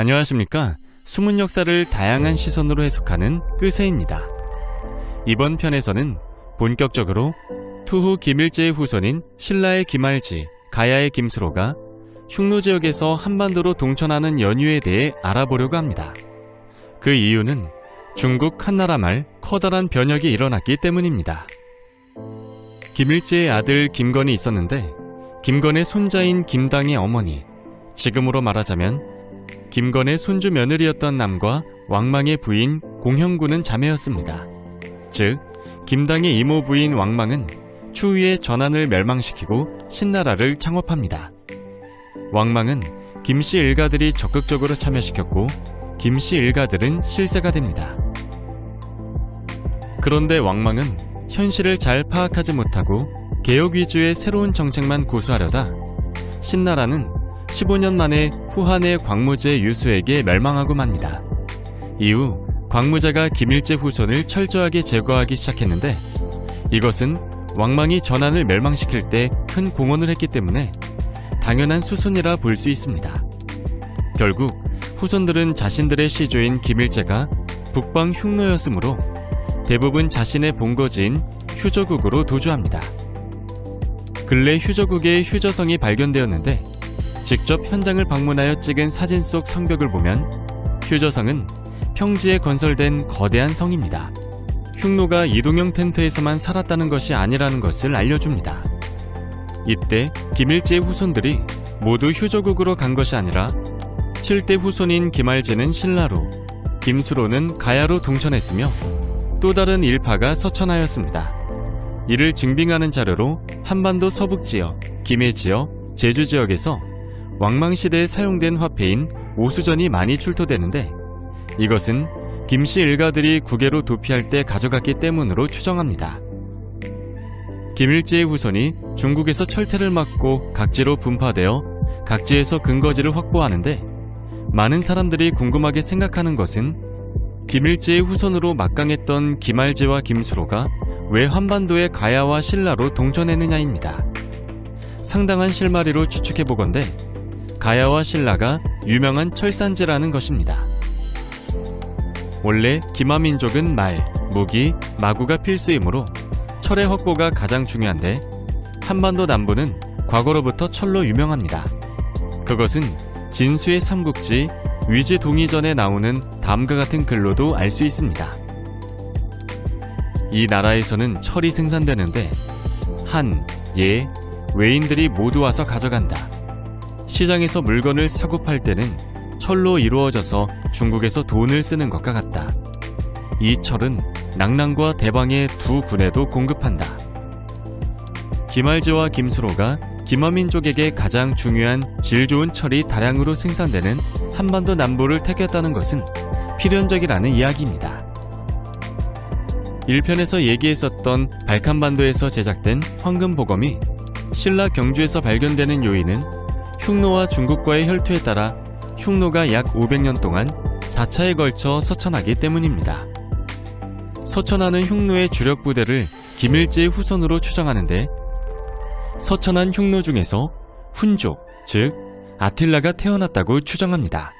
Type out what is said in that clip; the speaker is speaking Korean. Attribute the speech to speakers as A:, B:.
A: 안녕하십니까. 숨은 역사를 다양한 시선으로 해석하는 끄세입니다. 이번 편에서는 본격적으로 투후 김일제의 후손인 신라의 김알지, 가야의 김수로가 흉노 지역에서 한반도로 동천하는 연유에 대해 알아보려고 합니다. 그 이유는 중국 한나라 말 커다란 변혁이 일어났기 때문입니다. 김일제의 아들 김건이 있었는데 김건의 손자인 김당의 어머니, 지금으로 말하자면 김건의 손주 며느리였던 남과 왕망의 부인 공형군은 자매였습니다. 즉, 김당의 이모 부인 왕망은 추위의 전환을 멸망시키고 신나라를 창업합니다. 왕망은 김씨 일가들이 적극적으로 참여시켰고 김씨 일가들은 실세가 됩니다. 그런데 왕망은 현실을 잘 파악하지 못하고 개혁 위주의 새로운 정책만 고수하려다 신나라는 15년 만에 후한의 광무제 유수에게 멸망하고 맙니다. 이후 광무제가 김일제 후손을 철저하게 제거하기 시작했는데 이것은 왕망이 전환을 멸망시킬 때 큰 공헌을 했기 때문에 당연한 수순이라 볼 수 있습니다. 결국 후손들은 자신들의 시조인 김일제가 북방 흉노였으므로 대부분 자신의 본거지인 휴저국으로 도주합니다. 근래 휴저국의 휴저성이 발견되었는데 직접 현장을 방문하여 찍은 사진 속 성벽을 보면 휴저성은 평지에 건설된 거대한 성입니다. 흉노가 이동형 텐트에서만 살았다는 것이 아니라는 것을 알려줍니다. 이때 김일제의 후손들이 모두 휴저국으로 간 것이 아니라 7대 후손인 김알제는 신라로, 김수로는 가야로 동천했으며 또 다른 일파가 서천하였습니다. 이를 증빙하는 자료로 한반도 서북 지역, 김해 지역, 제주 지역에서 왕망시대에 사용된 화폐인 오수전이 많이 출토되는데 이것은 김씨 일가들이 국외로 도피할 때 가져갔기 때문으로 추정합니다. 김일제의 후손이 중국에서 철퇴를 막고 각지로 분파되어 각지에서 근거지를 확보하는데 많은 사람들이 궁금하게 생각하는 것은 김일제의 후손으로 막강했던 김알제와 김수로가 왜 한반도의 가야와 신라로 동천했느냐입니다. 상당한 실마리로 추측해보건대 가야와 신라가 유명한 철산지라는 것입니다. 원래 기마민족은 말, 무기, 마구가 필수이므로 철의 확보가 가장 중요한데 한반도 남부는 과거로부터 철로 유명합니다. 그것은 진수의 삼국지 위지 동의전에 나오는 다음과 같은 글로도 알 수 있습니다. 이 나라에서는 철이 생산되는데 한, 예, 외인들이 모두 와서 가져간다. 시장에서 물건을 사고 팔 때는 철로 이루어져서 중국에서 돈을 쓰는 것과 같다. 이 철은 낭랑과 대방의 두 군에도 공급한다. 김알지와 김수로가 김어민족에게 가장 중요한 질 좋은 철이 다량으로 생산되는 한반도 남부를 택했다는 것은 필연적이라는 이야기입니다. 1편에서 얘기했었던 발칸반도에서 제작된 황금보검이 신라 경주에서 발견되는 요인은 흉노와 중국과의 혈투에 따라 흉노가 약 500년 동안 4차에 걸쳐 서천하기 때문입니다. 서천하는 흉노의 주력 부대를 김일제의 후손으로 추정하는데 서천한 흉노 중에서 훈족, 즉 아틸라가 태어났다고 추정합니다.